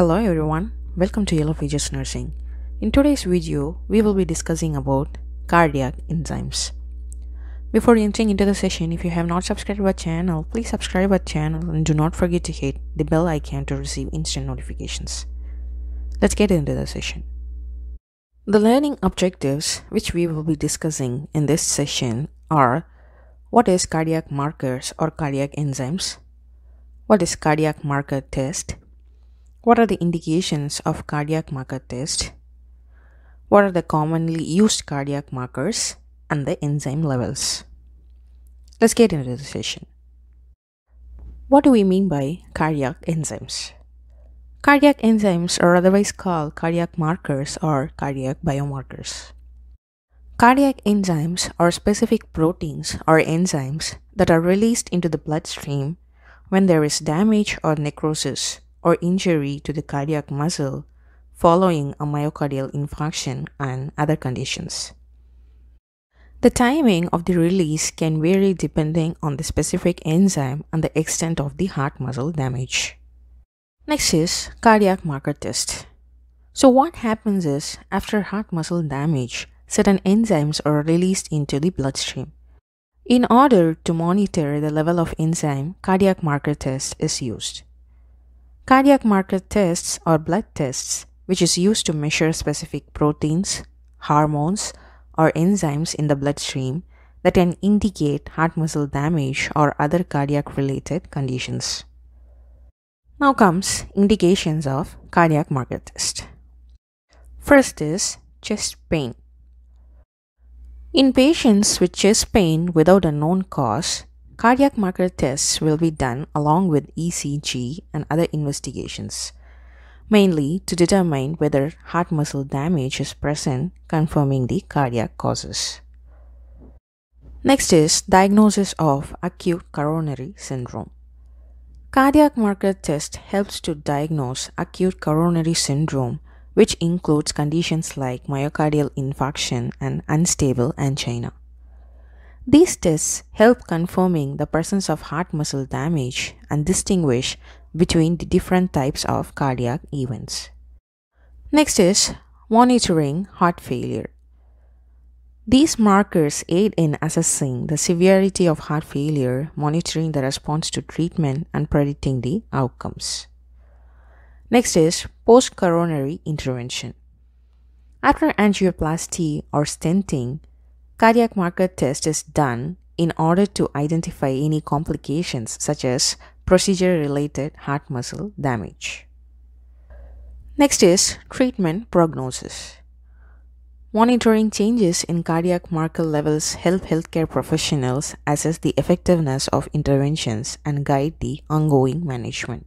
Hello everyone, welcome to Yellow Pages Nursing. In today's video, we will be discussing about cardiac enzymes. Before entering into the session, if you have not subscribed our channel, please subscribe our channel and do not forget to hit the bell icon to receive instant notifications. Let's get into the session. The learning objectives which we will be discussing in this session are what is cardiac markers or cardiac enzymes? What is cardiac marker test? What are the indications of cardiac marker test? What are the commonly used cardiac markers and the enzyme levels? Let's get into the session. What do we mean by cardiac enzymes? Cardiac enzymes are otherwise called cardiac markers or cardiac biomarkers. Cardiac enzymes are specific proteins or enzymes that are released into the bloodstream when there is damage or necrosis or injury to the cardiac muscle following a myocardial infarction and other conditions. The timing of the release can vary depending on the specific enzyme and the extent of the heart muscle damage. Next is cardiac marker test. So what happens is after heart muscle damage, certain enzymes are released into the bloodstream. In order to monitor the level of enzyme, cardiac marker test is used. Cardiac marker tests are blood tests which is used to measure specific proteins, hormones, or enzymes in the bloodstream that can indicate heart muscle damage or other cardiac related conditions. Now comes indications of cardiac marker test. First is chest pain. In patients with chest pain without a known cause, Cardiac marker tests will be done along with ECG and other investigations, mainly to determine whether heart muscle damage is present, confirming the cardiac causes. Next is diagnosis of acute coronary syndrome. Cardiac marker test helps to diagnose acute coronary syndrome, which includes conditions like myocardial infarction and unstable angina. These tests help confirming the presence of heart muscle damage and distinguish between the different types of cardiac events. Next is monitoring heart failure. These markers aid in assessing the severity of heart failure, monitoring the response to treatment, and predicting the outcomes. Next is post coronary intervention. After angioplasty or stenting, Cardiac marker test is done in order to identify any complications such as procedure related heart muscle damage. Next is treatment prognosis. Monitoring changes in cardiac marker levels help healthcare professionals assess the effectiveness of interventions and guide the ongoing management.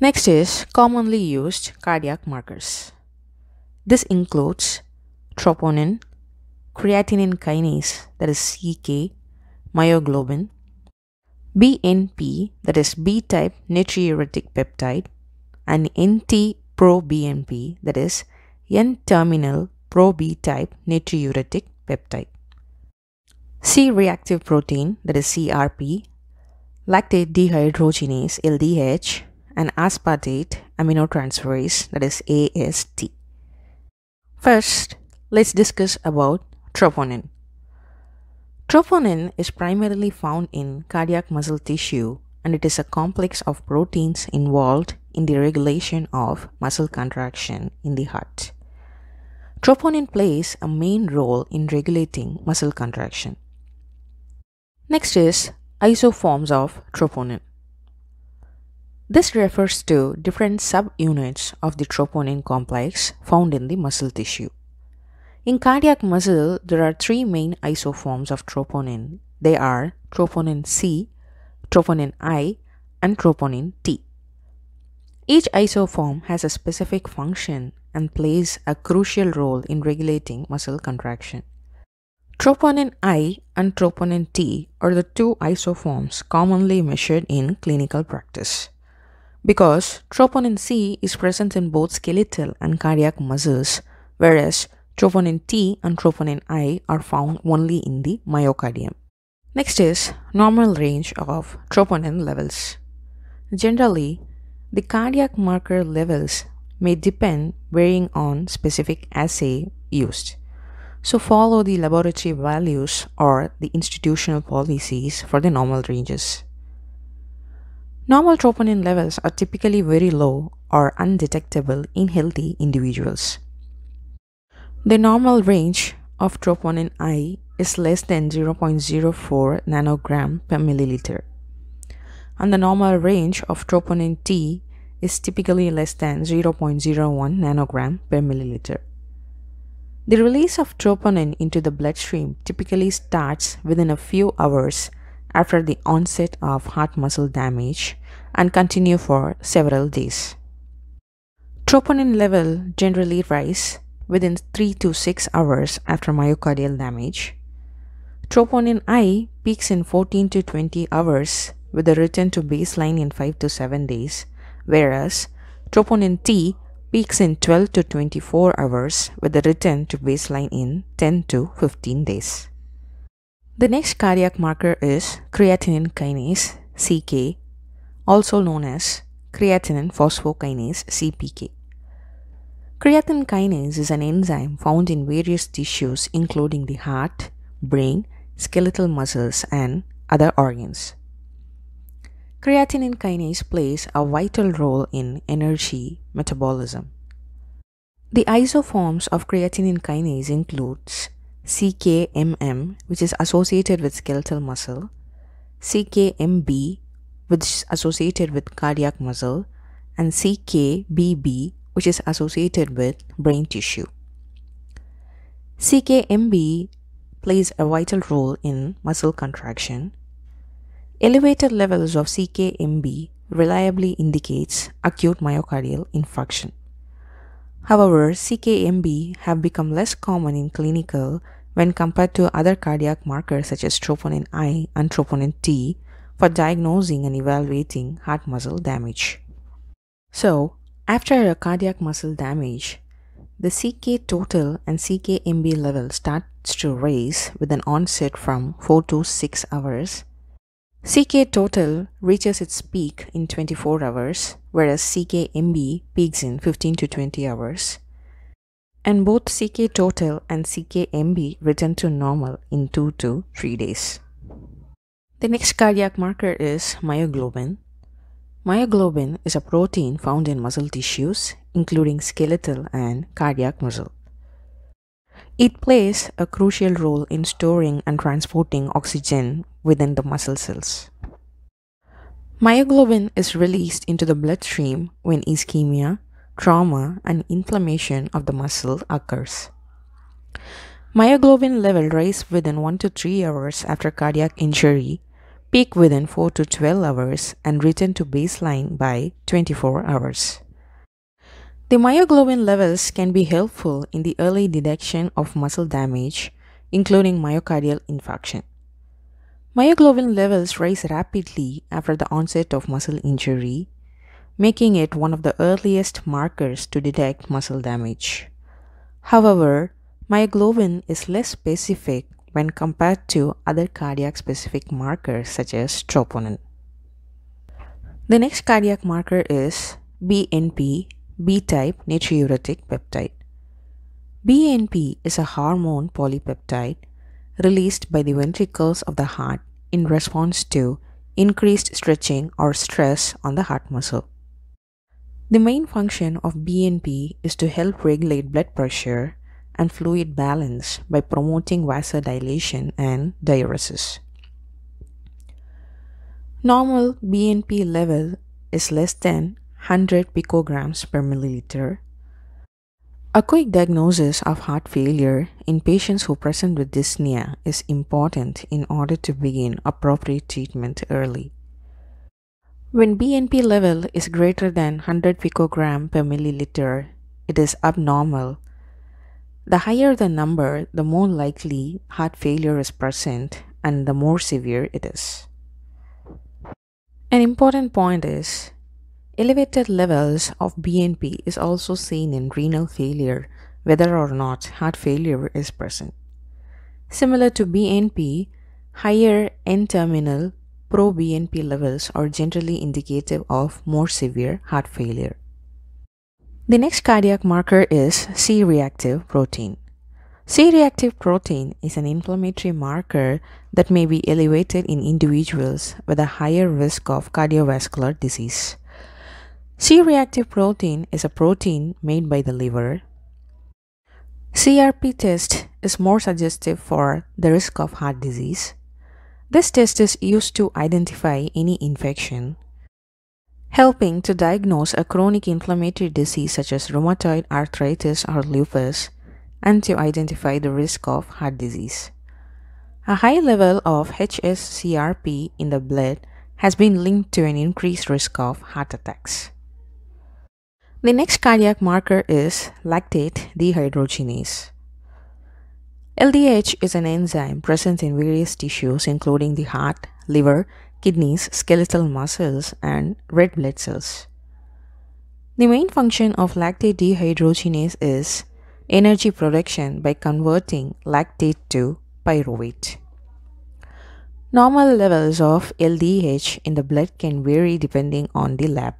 Next is commonly used cardiac markers. This includes troponin, creatinine kinase, that is CK, myoglobin, BNP, that is B type natriuretic peptide, and NT proBNP, that is N terminal pro B type natriuretic peptide. C reactive protein, that is CRP, lactate dehydrogenase LDH, and aspartate aminotransferase, that is AST. First, let's discuss about Troponin. Troponin is primarily found in cardiac muscle tissue and it is a complex of proteins involved in the regulation of muscle contraction in the heart. Troponin plays a main role in regulating muscle contraction. Next is isoforms of troponin. This refers to different subunits of the troponin complex found in the muscle tissue. In cardiac muscle, there are three main isoforms of troponin. They are troponin C, troponin I, and troponin T. Each isoform has a specific function and plays a crucial role in regulating muscle contraction. Troponin I and troponin T are the two isoforms commonly measured in clinical practice. Because troponin C is present in both skeletal and cardiac muscles, whereas Troponin T and troponin I are found only in the myocardium. Next is normal range of troponin levels. Generally, The cardiac marker levels may depend varying on specific assay used. So follow the laboratory values or the institutional policies for the normal ranges. Normal troponin levels are typically very low or undetectable in healthy individuals. The normal range of troponin I is less than 0.04 nanogram per milliliter, and the normal range of troponin T is typically less than 0.01 nanogram per milliliter. The release of troponin into the bloodstream typically starts within a few hours after the onset of heart muscle damage and continue for several days. Troponin level generally rise within 3 to 6 hours after myocardial damage. Troponin I peaks in 14 to 20 hours with a return to baseline in 5 to 7 days, whereas troponin T peaks in 12 to 24 hours with a return to baseline in 10 to 15 days. The next cardiac marker is creatinine kinase CK, also known as creatinine phosphokinase CPK. Creatine kinase is an enzyme found in various tissues including the heart, brain, skeletal muscles and other organs. Creatinine kinase plays a vital role in energy metabolism. The isoforms of creatinine kinase includes CKMM, which is associated with skeletal muscle, CKMB, which is associated with cardiac muscle, and CKBB, which is associated with brain tissue. CKMB plays a vital role in muscle contraction, Elevated levels of CKMB reliably indicates acute myocardial infarction. However, CKMB have become less common in clinical when compared to other cardiac markers such as troponin I and troponin T for diagnosing and evaluating heart muscle damage. So, after a cardiac muscle damage, the CK total and CKMB level starts to rise with an onset from 4 to 6 hours CK total reaches its peak in 24 hours, whereas CKMB peaks in 15 to 20 hours. And both CK total and CKMB return to normal in 2 to 3 days. The next cardiac marker is myoglobin. Myoglobin is a protein found in muscle tissues, including skeletal and cardiac muscle. It plays a crucial role in storing and transporting oxygen within the muscle cells. Myoglobin is released into the bloodstream when ischemia, trauma, and inflammation of the muscle occurs. Myoglobin level rise within 1 to 3 hours after cardiac injury, peak within 4 to 12 hours, and return to baseline by 24 hours. The myoglobin levels can be helpful in the early detection of muscle damage, including myocardial infarction. Myoglobin levels rise rapidly after the onset of muscle injury, making it one of the earliest markers to detect muscle damage. However, myoglobin is less specific when compared to other cardiac specific markers such as troponin. The next cardiac marker is BNP B-type natriuretic peptide. BNP is a hormone polypeptide released by the ventricles of the heart in response to increased stretching or stress on the heart muscle. The main function of BNP is to help regulate blood pressure and fluid balance by promoting vasodilation and diuresis. Normal BNP level is less than 100 picograms per milliliter. A quick diagnosis of heart failure in patients who present with dyspnea is important in order to begin appropriate treatment early. When BNP level is greater than 100 picogram per milliliter, it is abnormal. The higher the number, the more likely heart failure is present and the more severe it is. An important point is Elevated levels of BNP is also seen in renal failure whether or not heart failure is present. Similar to BNP, higher N-terminal pro-BNP levels are generally indicative of more severe heart failure. The next cardiac marker is C-reactive protein. C-reactive protein is an inflammatory marker that may be elevated in individuals with a higher risk of cardiovascular disease. C-reactive protein is a protein made by the liver. CRP test is more suggestive for the risk of heart disease. This test is used to identify any infection, helping to diagnose a chronic inflammatory disease such as rheumatoid arthritis or lupus, and to identify the risk of heart disease. A high level of HSCRP in the blood has been linked to an increased risk of heart attacks. The next cardiac marker is lactate dehydrogenase. LDH is an enzyme present in various tissues including the heart, liver, kidneys, skeletal muscles, and red blood cells. The main function of lactate dehydrogenase is energy production by converting lactate to pyruvate. Normal levels of LDH in the blood can vary depending on the lab,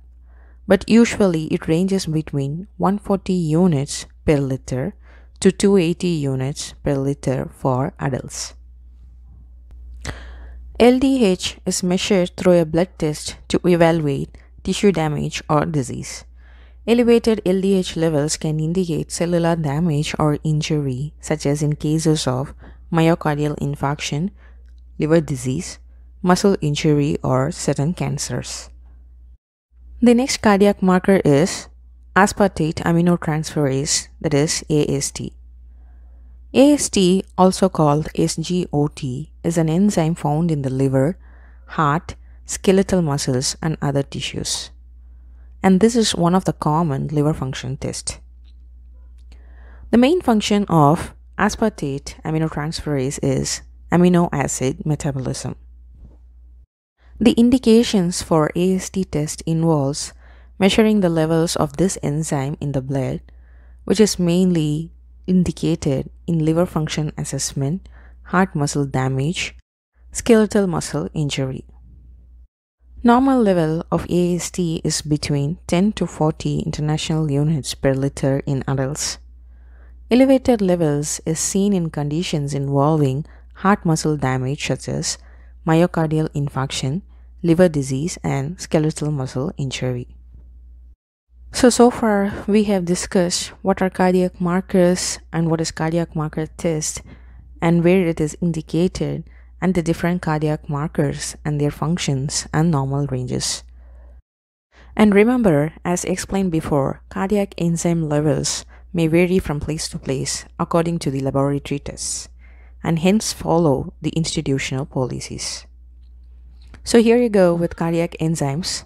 but usually it ranges between 140 units per liter to 280 units per liter for adults. LDH is measured through a blood test to evaluate tissue damage or disease. Elevated LDH levels can indicate cellular damage or injury, such as in cases of myocardial infarction, liver disease, muscle injury, or certain cancers. The next cardiac marker is aspartate aminotransferase, that is AST. AST, also called SGOT, is an enzyme found in the liver, heart, skeletal muscles, and other tissues. And this is one of the common liver function tests. The main function of aspartate aminotransferase is amino acid metabolism. The indications for AST test involves measuring the levels of this enzyme in the blood, which is mainly indicated in liver function assessment, heart muscle damage, skeletal muscle injury. Normal level of AST is between 10 to 40 international units per liter in adults. Elevated levels is seen in conditions involving heart muscle damage such as myocardial infarction, liver disease, and skeletal muscle injury. So, so far we have discussed what are cardiac markers and what is cardiac marker test and where it is indicated and the different cardiac markers and their functions and normal ranges. And remember, as explained before, cardiac enzyme levels may vary from place to place according to the laboratory tests and hence follow the institutional policies. So here you go with cardiac enzymes.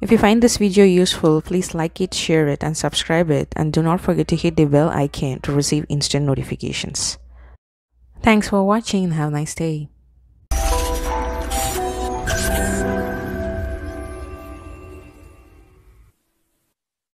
If you find this video useful, please like it, share it, and subscribe it. And do not forget to hit the bell icon to receive instant notifications. Thanks for watching and have a nice day.